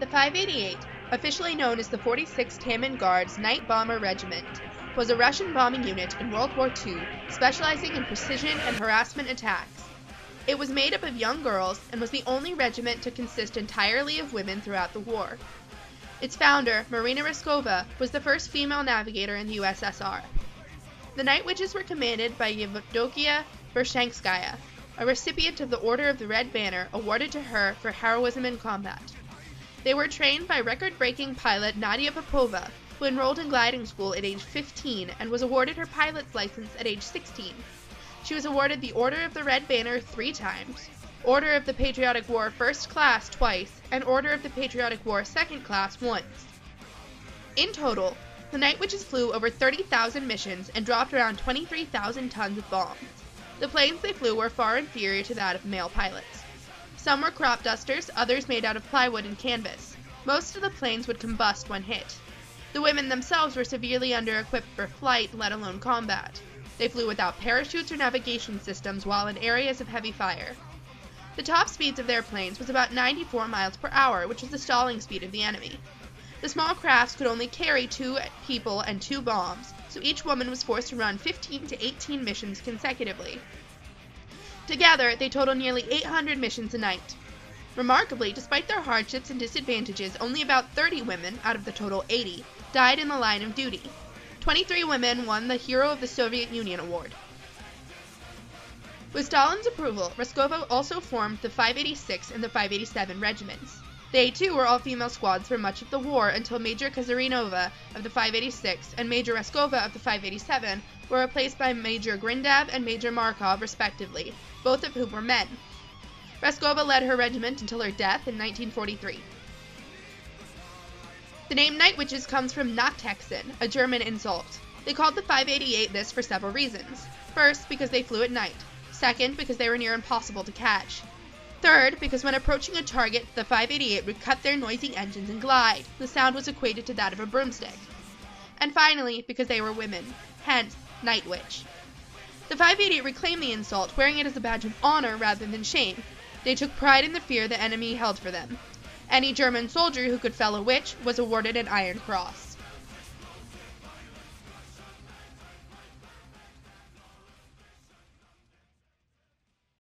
The 588, officially known as the 46th Taman Guards Night Bomber Regiment, was a Russian bombing unit in World War II specializing in precision and harassment attacks. It was made up of young girls and was the only regiment to consist entirely of women throughout the war. Its founder, Marina Raskova, was the first female navigator in the USSR. The Night Witches were commanded by Yevdokia Bershanskaya, a recipient of the Order of the Red Banner awarded to her for heroism in combat. They were trained by record breaking pilot Nadia Popova, who enrolled in gliding school at age 15 and was awarded her pilot's license at age 16. She was awarded the Order of the Red Banner three times, Order of the Patriotic War First Class twice, and Order of the Patriotic War Second Class once. In total, the Night Witches flew over 30,000 missions and dropped around 23,000 tons of bombs. The planes they flew were far inferior to that of male pilots. Some were crop dusters, others made out of plywood and canvas. Most of the planes would combust when hit. The women themselves were severely under equipped for flight, let alone combat. They flew without parachutes or navigation systems while in areas of heavy fire. The top speeds of their planes was about 94 miles per hour, which was the stalling speed of the enemy. The small crafts could only carry two people and two bombs, so each woman was forced to run 15 to 18 missions consecutively. Together, they total nearly 800 missions a night. Remarkably, despite their hardships and disadvantages, only about 30 women, out of the total 80, died in the line of duty. 23 women won the Hero of the Soviet Union award. With Stalin's approval, Raskova also formed the 586 and the 587 regiments. They, too, were all female squads for much of the war until Major Kazarinova of the 586 and Major Raskova of the 587 were replaced by Major Gridnev and Major Markov, respectively, both of whom were men. Raskova led her regiment until her death in 1943. The name Night Witches comes from Nachthexen, a German insult. They called the 588 this for several reasons. First, because they flew at night. Second, because they were near impossible to catch. Third, because when approaching a target, the 588 would cut their noisy engines and glide. The sound was equated to that of a broomstick. And finally, because they were women. Hence, Night Witch. The 588 reclaimed the insult, wearing it as a badge of honor rather than shame. They took pride in the fear the enemy held for them. Any German soldier who could fell a witch was awarded an Iron Cross.